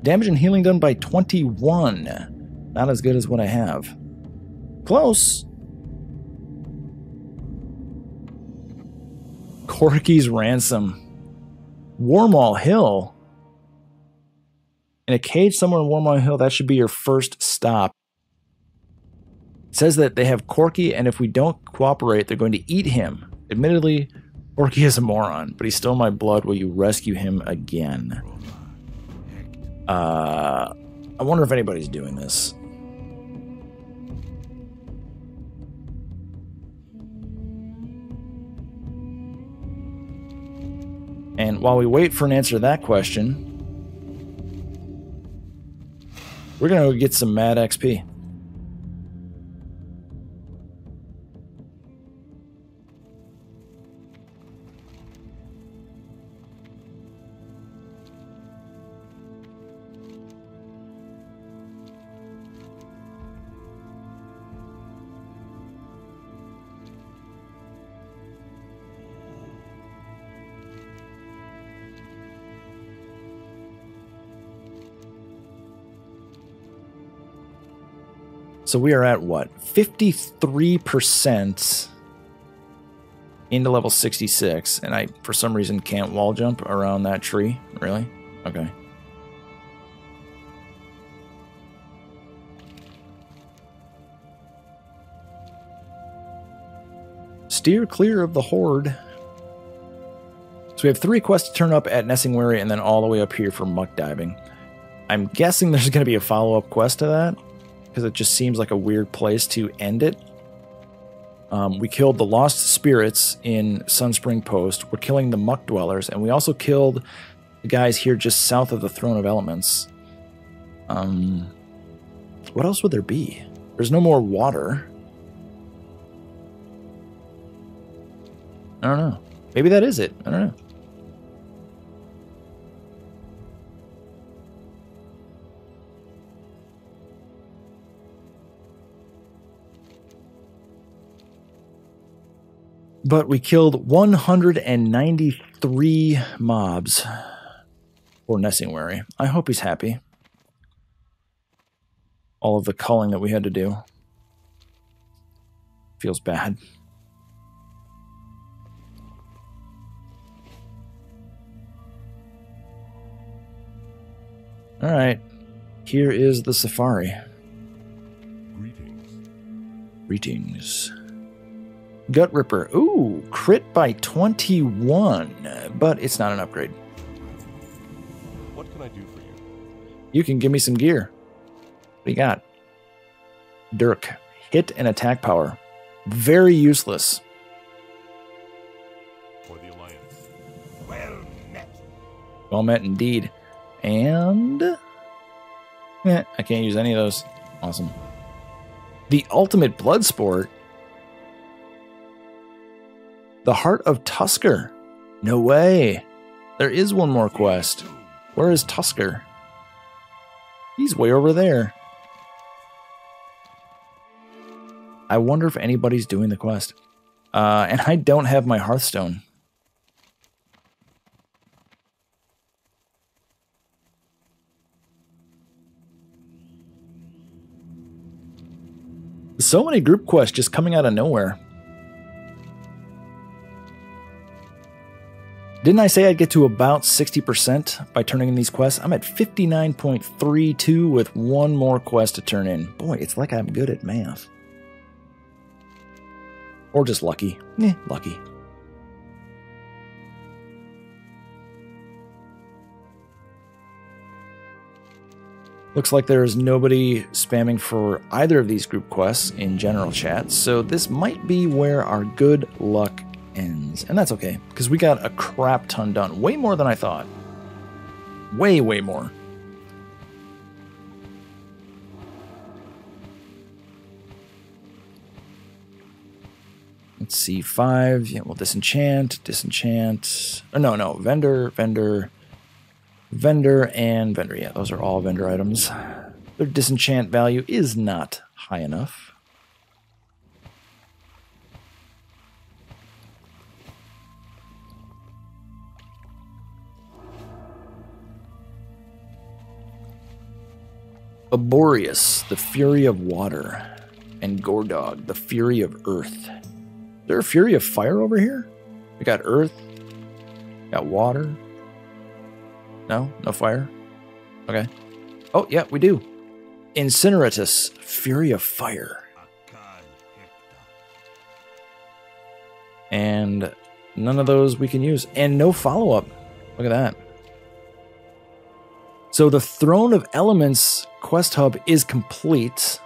Damage and healing done by 21. Not as good as what I have. Close. Corki's Ransom. Warmaul Hill. In a cage somewhere in Warmaul Hill, that should be your first stop. It says that they have Corki, and if we don't cooperate, they're going to eat him. Admittedly, Corki is a moron, but he's still my blood. Will you rescue him again? Uh, I wonder if anybody's doing this. And while we wait for an answer to that question, we're going to go get some mad XP. So we are at what? 53% into level 66. And I, for some reason, can't wall jump around that tree. Really? Okay. Steer clear of the horde. So we have three quests to turn up at Nesingwary and then all the way up here for muck diving. I'm guessing there's going to be a follow up quest to that because it just seems like a weird place to end it. Um, we killed the lost spirits in Sunspring Post. We're killing the muck dwellers, and we also killed the guys here just south of the Throne of Elements. Um, what else would there be? There's no more water. I don't know. Maybe that is it. I don't know. But we killed 193 mobs for Nesingwary. I hope he's happy. All of the culling that we had to do. Feels bad. All right. Here is the safari. Greetings. Greetings. Gutripper. Ooh, crit by 21, but it's not an upgrade. What can I do for you? You can give me some gear. What do you got? Dirk. Hit and attack power. Very useless. For the Alliance. Well met. Well met indeed. And. Eh, I can't use any of those. Awesome. The ultimate blood sport. The Heart of Tusker. No way. There is one more quest. Where is Tusker? He's way over there. I wonder if anybody's doing the quest. Uh, and I don't have my Hearthstone. So many group quests just coming out of nowhere. Didn't I say I'd get to about 60% by turning in these quests? I'm at 59.32 with one more quest to turn in. Boy, it's like I'm good at math. Or just lucky. Eh, lucky. Looks like there is nobody spamming for either of these group quests in general chat, so this might be where our good luck ends. And that's okay, because we got a crap ton done. Way more than I thought. Way, way more. Let's see, five. Yeah, we'll disenchant, disenchant. Oh, no, no, vendor, vendor, vendor, and vendor. Yeah, those are all vendor items. Their disenchant value is not high enough. Aborius, the fury of water, and Gordawg, the fury of earth. Is there a fury of fire over here? We got earth, got water. No, no fire. Okay. Oh yeah, we do. Incineratus, fury of fire, and none of those we can use, and no follow up. Look at that. So the Throne of Elements quest hub is complete.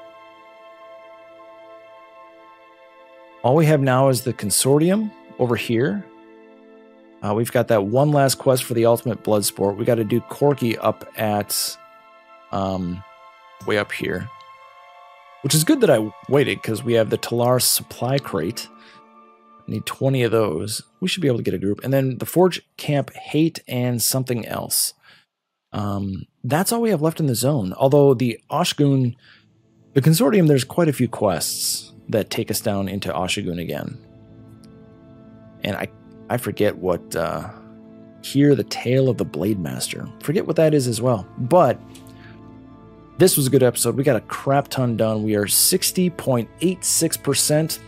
All we have now is the consortium over here. Uh, we've got that one last quest for the ultimate blood sport. We got to do Corki up at, um, way up here, which is good that I waited because we have the Telaar supply crate. Need 20 of those. We should be able to get a group. And then the Forge Camp Hate and something else. Um, that's all we have left in the zone. Although the Oshu'gun, the consortium, there's quite a few quests that take us down into Oshu'gun again. And I, I forget what. Uh, hear the tale of the Blade Master. Forget what that is as well. But this was a good episode. We got a crap ton done. We are 60.86%.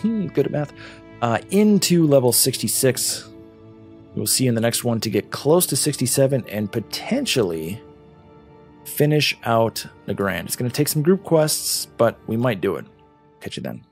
hmm, <laughs> good at math. Uh, into level 66. We'll see in the next one to get close to 67 and potentially finish out Nagrand. It's going to take some group quests, but we might do it. Catch you then.